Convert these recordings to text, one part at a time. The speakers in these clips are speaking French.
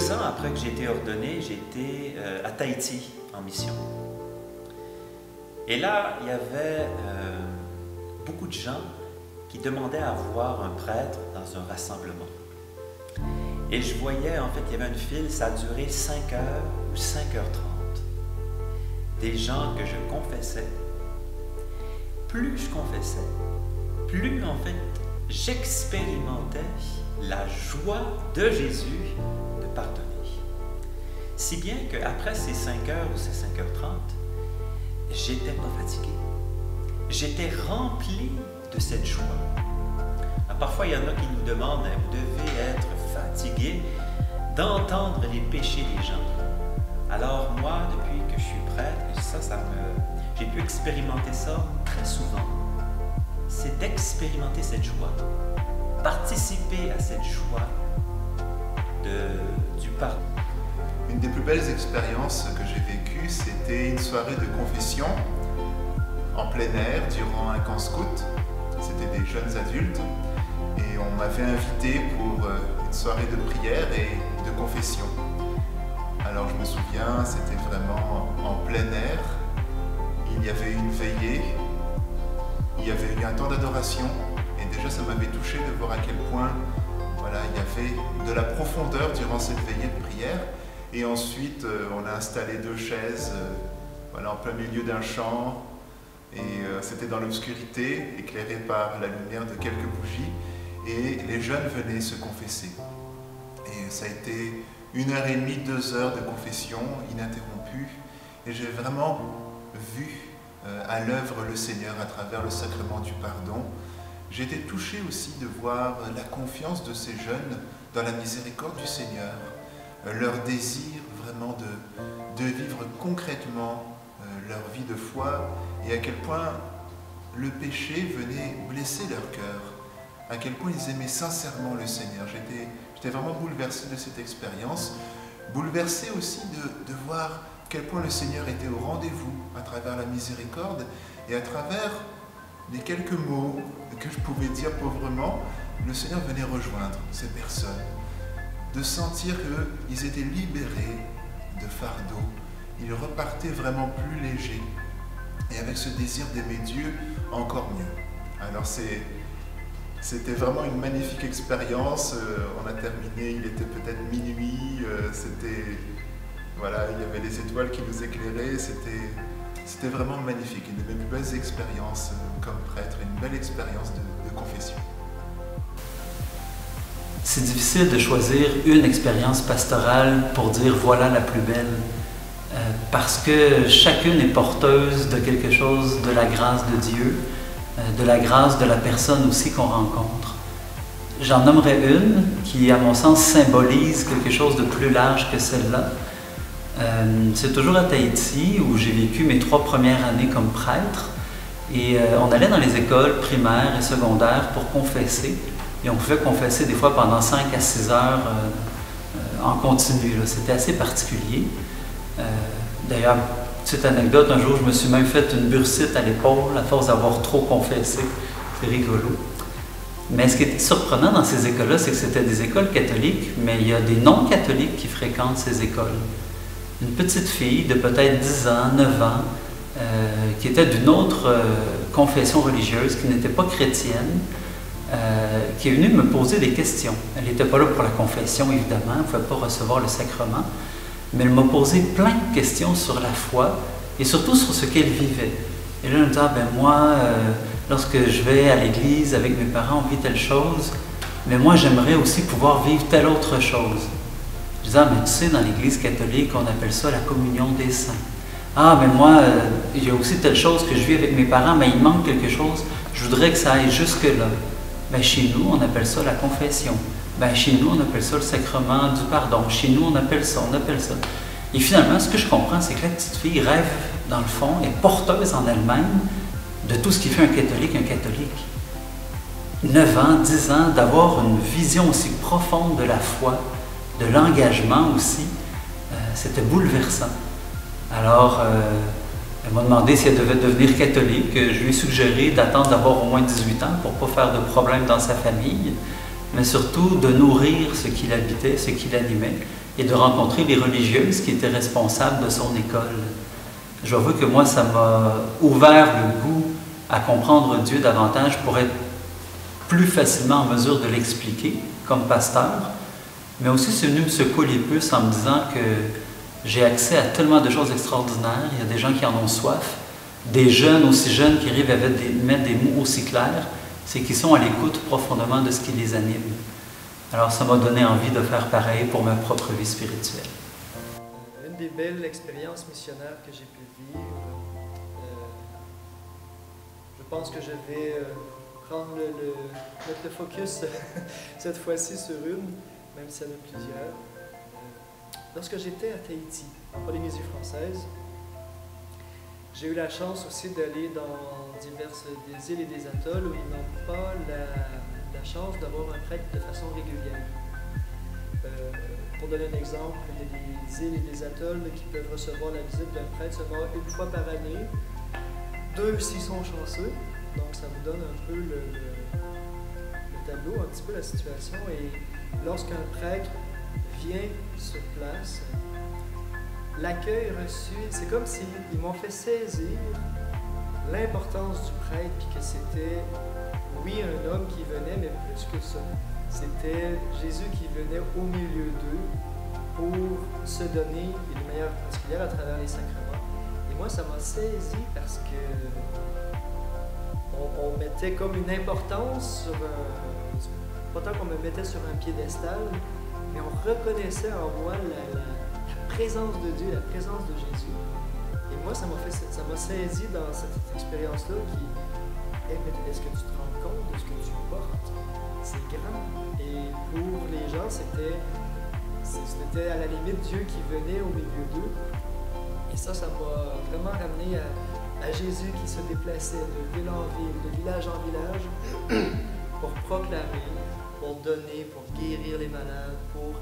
Deux ans après que j'ai été ordonné, j'étais euh, à Tahiti en mission. Et là, il y avait euh, beaucoup de gens qui demandaient à voir un prêtre dans un rassemblement. Et je voyais, en fait, il y avait une file, ça a duré 5 heures ou 5h30. Des gens que je confessais. Plus je confessais, plus, en fait, j'expérimentais la joie de Jésus pardonner. Si bien qu'après ces 5 heures ou ces 5h30, j'étais pas fatigué. J'étais rempli de cette joie. parfois, il y en a qui nous demandent, hein, vous devez être fatigué d'entendre les péchés des gens. Alors moi, depuis que je suis prêtre, ça, ça me... j'ai pu expérimenter ça très souvent. C'est d'expérimenter cette joie, participer à cette joie de, Une des plus belles expériences que j'ai vécues, c'était une soirée de confession en plein air durant un camp scout. C'était des jeunes adultes et on m'avait invité pour euh, une soirée de prière et de confession. Alors je me souviens, c'était vraiment en plein air. Il y avait une veillée, il y avait eu un temps d'adoration et déjà ça m'avait touché de voir à quel point voilà, il y avait de la profondeur durant cette veillée de prière. Et ensuite, euh, on a installé deux chaises euh, voilà, en plein milieu d'un champ et euh, c'était dans l'obscurité, éclairé par la lumière de quelques bougies. Et les jeunes venaient se confesser. Et ça a été une heure et demie, deux heures de confession ininterrompue. Et j'ai vraiment vu à l'œuvre le Seigneur à travers le sacrement du pardon. J'ai été touché aussi de voir la confiance de ces jeunes dans la miséricorde du Seigneur, euh, leur désir vraiment de, de vivre concrètement leur vie de foi et à quel point le péché venait blesser leur cœur, à quel point ils aimaient sincèrement le Seigneur. J'étais vraiment bouleversé de cette expérience, bouleversé aussi de, de voir quel point le Seigneur était au rendez-vous à travers la miséricorde et à travers les quelques mots que je pouvais dire pauvrement, le Seigneur venait rejoindre ces personnes, de sentir qu'ils étaient libérés de fardeaux, ils repartaient vraiment plus légers et avec ce désir d'aimer Dieu encore mieux. Alors c'était vraiment une magnifique expérience. Euh, on a terminé, il était peut-être minuit. Euh, c'était voilà, il y avait les étoiles qui nous éclairaient. C'était c'était vraiment magnifique, une de mes euh, comme prêtre, une belle expérience de, de confession. C'est difficile de choisir une expérience pastorale pour dire voilà la plus belle. Euh, parce que chacune est porteuse de quelque chose de la grâce de Dieu, euh, de la grâce de la personne aussi qu'on rencontre. J'en nommerai une qui, à mon sens, symbolise quelque chose de plus large que celle-là. Euh, c'est toujours à Tahiti où j'ai vécu mes trois premières années comme prêtre. Et on allait dans les écoles primaires et secondaires pour confesser. Et on pouvait confesser des fois pendant 5 à 6 heures en continu. C'était assez particulier. Euh, d'ailleurs, petite anecdote, un jour, je me suis même fait une bursite à l'épaule à force d'avoir trop confessé. C'est rigolo. Mais ce qui est surprenant dans ces écoles-là, c'est que c'était des écoles catholiques, mais il y a des non-catholiques qui fréquentent ces écoles. Une petite fille de peut-être 10 ans, 9 ans, euh, qui était d'une autre euh, confession religieuse, qui n'était pas chrétienne, qui est venue me poser des questions. Elle n'était pas là pour la confession, évidemment, elle ne pouvait pas recevoir le sacrement, mais elle m'a posé plein de questions sur la foi et surtout sur ce qu'elle vivait. Et là, elle me dit, ah, ben moi, euh, lorsque je vais à l'église avec mes parents, on vit telle chose, mais moi, j'aimerais aussi pouvoir vivre telle autre chose. Ah, mais tu sais, dans l'église catholique, on appelle ça la communion des saints. Ah, mais moi, euh, a aussi telle chose que je vis avec mes parents, mais il manque quelque chose, je voudrais que ça aille jusque-là. Mais chez nous, on appelle ça la confession. Ben, chez nous, on appelle ça le sacrement du pardon. Chez nous, on appelle ça, on appelle ça. Et finalement, ce que je comprends, c'est que la petite fille rêve, dans le fond, est porteuse en elle-même de tout ce qui fait un catholique un catholique. 9 ans, 10 ans, d'avoir une vision aussi profonde de la foi, de l'engagement aussi, euh, c'était bouleversant. Alors, euh, elle m'a demandé si elle devait devenir catholique. Je lui ai suggéré d'attendre d'avoir au moins 18 ans pour ne pas faire de problème dans sa famille mais surtout de nourrir ce qui l'habitait, ce qui l'animait, et de rencontrer les religieuses qui étaient responsables de son école. Je vois que moi, ça m'a ouvert le goût à comprendre Dieu davantage pour être plus facilement en mesure de l'expliquer comme pasteur, mais aussi c'est venu me secouer les puces en me disant que j'ai accès à tellement de choses extraordinaires, il y a des gens qui en ont soif, des jeunes aussi jeunes qui arrivent à mettre des mots aussi clairs, c'est qu'ils sont à l'écoute profondément de ce qui les anime. Alors ça m'a donné envie de faire pareil pour ma propre vie spirituelle. Une des belles expériences missionnaires que j'ai pu vivre, euh, je pense que je vais euh, mettre le focus cette fois-ci sur une, même s'il y en a plusieurs. Euh, lorsque j'étais à Tahiti, en Polynésie française, j'ai eu la chance aussi d'aller dans diverses des îles et des atolls où ils n'ont pas la, chance d'avoir un prêtre de façon régulière. Euh, pour donner un exemple, il y a des îles et des atolls qui peuvent recevoir la visite d'un prêtre seulement une fois par année. Deux s'ils sont chanceux. Donc ça vous donne un peu le, tableau, un petit peu la situation. Et lorsqu'un prêtre vient sur place, l'accueil reçu, c'est comme s'ils m'ont fait saisir l'importance du prêtre, puis que c'était, oui, un homme qui venait, mais plus que ça. C'était Jésus qui venait au milieu d'eux pour se donner, de manière particulière, à travers les sacrements. Et moi, ça m'a saisi parce que on, mettait comme une importance sur. Pas tant qu'on me mettait sur un piédestal, mais on reconnaissait en moi la présence de Dieu, la présence de Jésus. Et moi, ça m'a fait, ça m'a saisi dans cette expérience-là qui est-ce que tu te rends compte de ce que tu portes? C'est grand. Et pour les gens, c'était, c'était à la limite Dieu qui venait au milieu d'eux. Et ça, ça m'a vraiment ramené à, Jésus qui se déplaçait de ville en ville, de village en village, pour proclamer, pour donner, pour guérir les malades, pour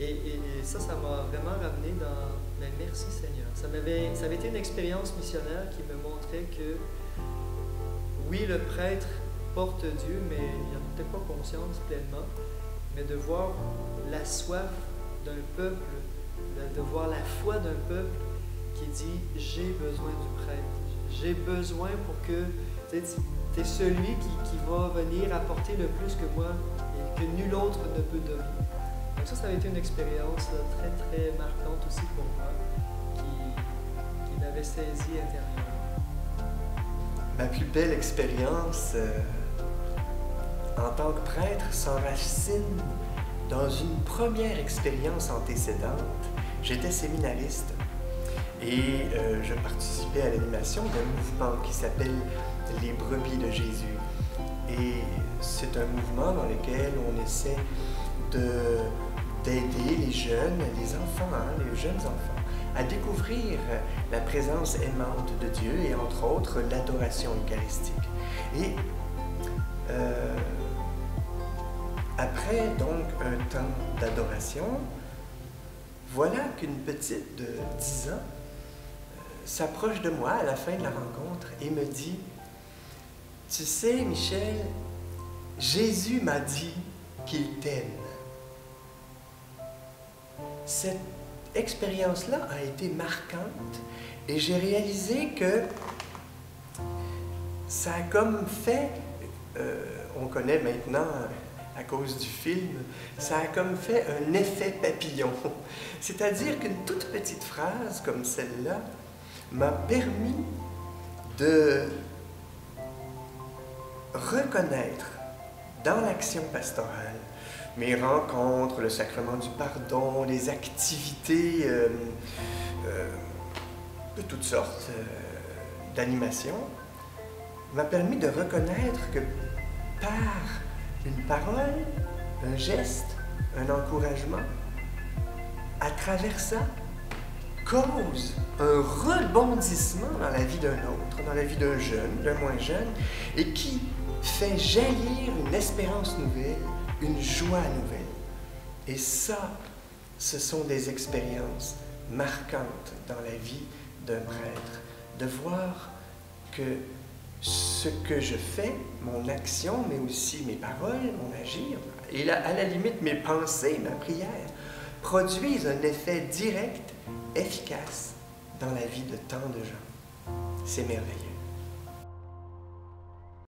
et, ça, ça m'a vraiment ramené dans mais merci Seigneur. Ça, m'avait, ça avait été une expérience missionnaire qui me montrait que oui, le prêtre porte Dieu, mais il n'en peut-être pas conscience pleinement, mais de voir la soif d'un peuple, de, voir la foi d'un peuple qui dit j'ai besoin du prêtre, j'ai besoin pour que es celui qui, qui va venir apporter le plus que moi et que nul autre ne peut donner. Donc ça, ça a été une expérience très, très marquante aussi pour moi, qui, qui m'avait saisi intérieurement. Ma plus belle expérience euh, en tant que prêtre s'enracine dans une première expérience antécédente. J'étais séminariste et euh, je participais à l'animation d'un mouvement qui s'appelle Les brebis de Jésus. Et c'est un mouvement dans lequel on essaie de d'aider les jeunes, les enfants, hein, les jeunes enfants, à découvrir la présence aimante de Dieu et entre autres l'adoration eucharistique. Et euh, après donc un temps d'adoration, voilà qu'une petite de 10 ans euh, s'approche de moi à la fin de la rencontre et me dit, tu sais Michel, Jésus m'a dit qu'il t'aime cette expérience-là a été marquante et j'ai réalisé que ça a comme fait, euh, on connaît maintenant à cause du film, ça a comme fait un effet papillon. C'est-à-dire qu'une toute petite phrase comme celle-là m'a permis de reconnaître dans l'action pastorale mes rencontres, le sacrement du pardon, les activités euh, euh, de toutes sortes euh, d'animations, m'a permis de reconnaître que par une parole, un geste, un encouragement, à travers ça, cause un rebondissement dans la vie d'un autre, dans la vie d'un jeune, d'un moins jeune, et qui fait jaillir une espérance nouvelle une joie nouvelle. Et ça, ce sont des expériences marquantes dans la vie d'un prêtre, de voir que ce que je fais, mon action, mais aussi mes paroles, mon agir, et à la limite mes pensées, ma prière, produisent un effet direct, efficace dans la vie de tant de gens. C'est merveilleux.